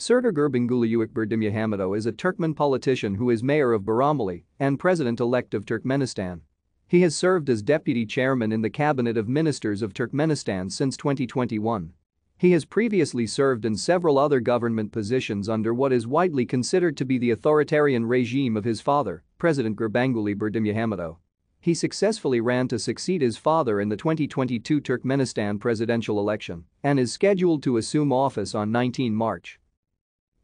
Serdar Gurbanguly Berdimuhamedow is a Turkmen politician who is mayor of Bayramaly and president-elect of Turkmenistan. He has served as deputy chairman in the cabinet of ministers of Turkmenistan since 2021. He has previously served in several other government positions under what is widely considered to be the authoritarian regime of his father, President Gurbanguly Berdimuhamedow. He successfully ran to succeed his father in the 2022 Turkmenistan presidential election and is scheduled to assume office on 19 March.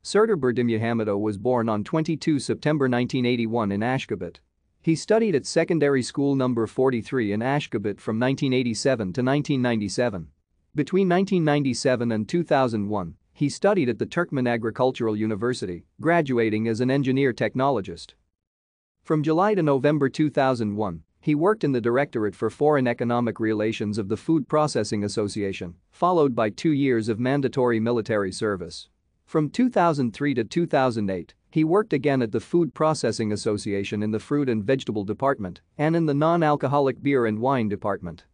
Serdar Berdimuhamedow was born on 22 September 1981 in Ashgabat. He studied at secondary school number 43 in Ashgabat from 1987 to 1997. Between 1997 and 2001, he studied at the Turkmen Agricultural University, graduating as an engineer technologist. From July to November 2001, he worked in the Directorate for Foreign Economic Relations of the Food Processing Association, followed by two years of mandatory military service. From 2003 to 2008, he worked again at the Food Processing Association in the Fruit and Vegetable Department and in the Non-Alcoholic Beer and Wine Department.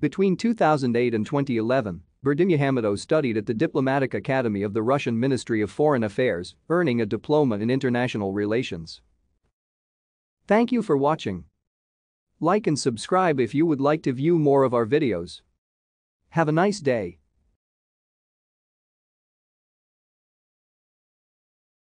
Between 2008 and 2011, Berdimuhamedow studied at the Diplomatic Academy of the Russian Ministry of Foreign Affairs, earning a diploma in international relations. Thank you for watching. Like and subscribe if you would like to view more of our videos. Have a nice day.